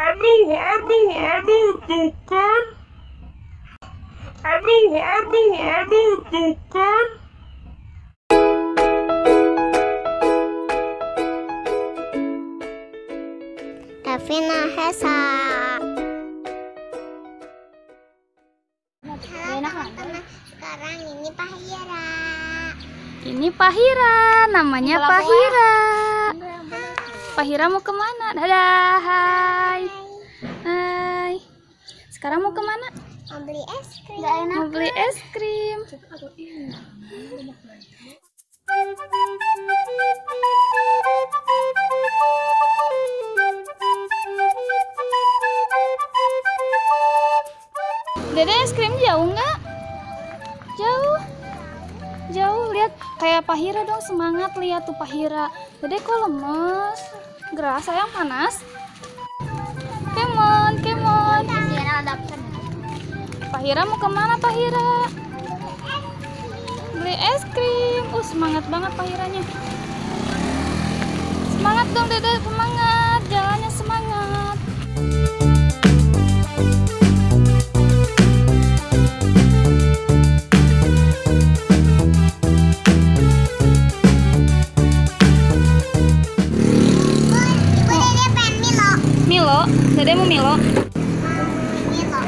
Aduh, aduh, aduh, tuh kan. Aduh, aduh, aduh, tuh kan. Davina Hesa. Halo teman-teman, sekarang ini Pahira. Ini Pahira, namanya. Pahira. Pahira mau ke mana? Dadah, hai. Hai. Sekarang mau ke mana? Mau beli es krim. Mau beli es krim. Dede es krim jauh nggak? Jauh. Jauh, lihat kayak Pahira dong semangat lihat tuh Pahira. Dede kok lemes? Gerah sayang panas. Kemon, kemon. Pahira mau ke mana Pahira? Beli es krim. Uh semangat banget Pahiranya. Semangat dong Dede, semangat. Dede mau Milo. Milo.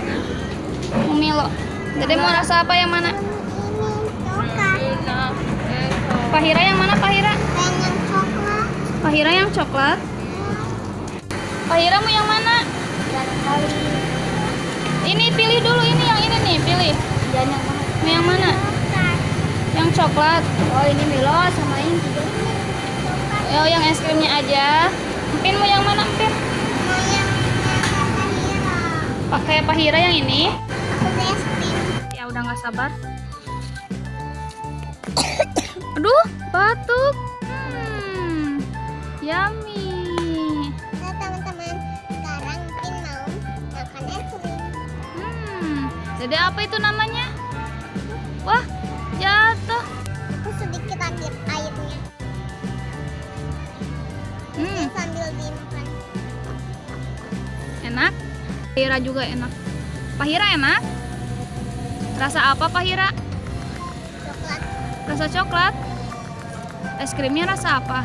Mau Milo. Dede mau rasa apa yang mana? Pahira yang mana Pahira? Pengen coklat. Pahira yang coklat. Pahira mau yang mana? Ini pilih dulu ini yang ini nih, pilih. Mau yang mana? Yang coklat. Oh ini Milo sama ini. Oh, yang es krimnya aja. Pakai Pahira yang ini. Aku beli es krim. Ya udah nggak sabar. Aduh, batuk. Hmm, yummy. Nah teman-teman, sekarang Pin mau makan es krim. Hmm, jadi apa itu namanya? Wah, jatuh. Pahira juga enak. Pahira enak. Rasa apa Pahira? Coklat. Rasa coklat. Es krimnya rasa apa?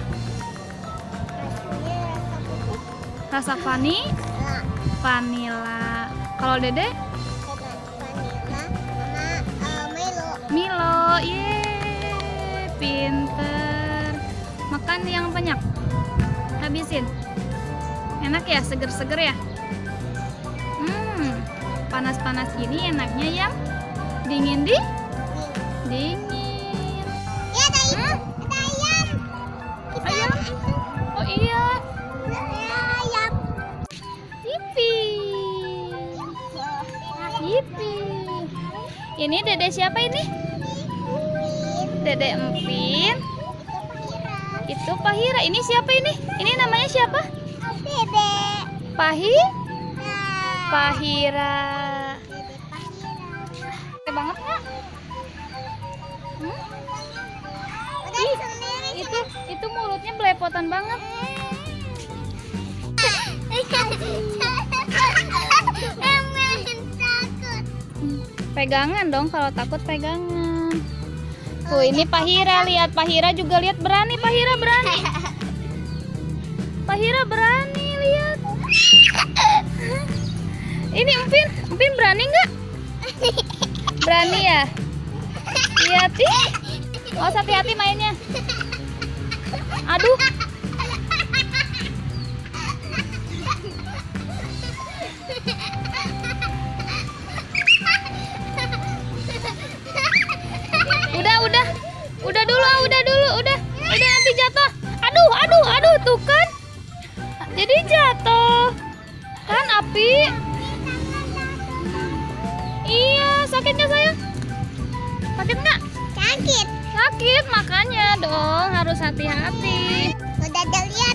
Rasanya rasa vani, Lah, vanilla. Kalau Dede? Milo. Milo, yeay, pinter. Makan yang banyak, habisin. Enak ya, seger-seger ya. Hmm, panas-panas gini enaknya yang dingin di dingin. Ya ada itu, ada ayam. Kita Ayam? Oh iya, ada ayam. Yipi. Yipi. Ini dede siapa ini? Dede Empin. itu Pahira. Itu Pahira. Ini siapa ini? Ini namanya siapa? Dede. Pahi? Nah, Pahira. Banget nggak? Hmm? Ih, Itu itu mulutnya belepotan banget. Emang takut. Pegangan dong kalau takut pegangan. Tuh ini Pahira lihat Pahira juga lihat berani Pahira berani. Pahira berani lihat. Ini Empin, Empin berani nggak? Berani ya? Lihat ih. Awas hati-hati mainnya. Aduh, udah udah. Udah dulu, ah, udah dulu, udah. Udah nanti jatuh. Aduh, aduh, aduh, tuh kan. Jadi jatuh. Kan api? Sakit nggak sayang? Sakit nggak? Sakit. Sakit, makanya dong harus hati-hati. Udah dulu